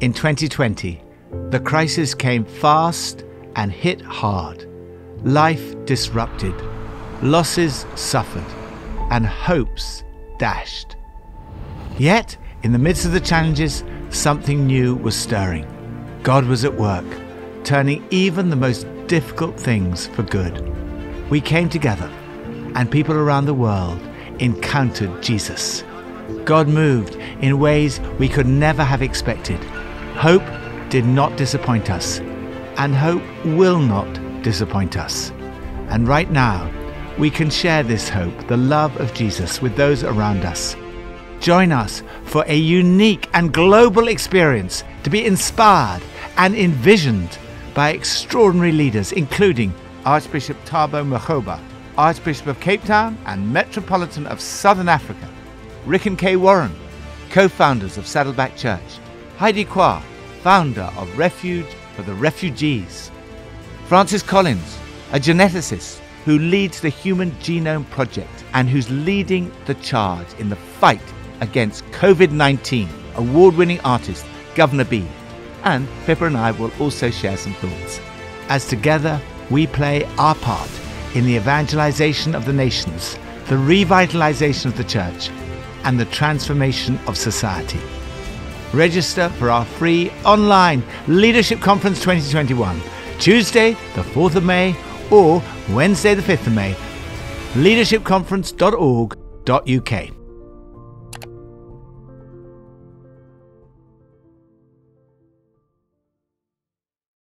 In 2020, the crisis came fast and hit hard. Life disrupted, losses suffered, and hopes dashed. Yet, in the midst of the challenges, something new was stirring. God was at work, turning even the most difficult things for good. We came together, and people around the world encountered Jesus. God moved in ways we could never have expected. Hope did not disappoint us, and hope will not disappoint us. And right now, we can share this hope, the love of Jesus, with those around us. Join us for a unique and global experience to be inspired and envisioned by extraordinary leaders, including Archbishop Thabo Makgoba, Archbishop of Cape Town and Metropolitan of Southern Africa, Rick and Kay Warren, co founders of Saddleback Church, Heidi Kwa, founder of Refuge for the Refugees, Francis Collins, a geneticist who leads the Human Genome Project and who's leading the charge in the fight against COVID 19, award winning artist Guvna B. And Pippa and I will also share some thoughts. As together we play our part in the evangelization of the nations, the revitalization of the church, and the transformation of society. Register for our free online Leadership Conference 2021, Tuesday, the 4th of May, or Wednesday, the 5th of May. leadershipconference.org.uk.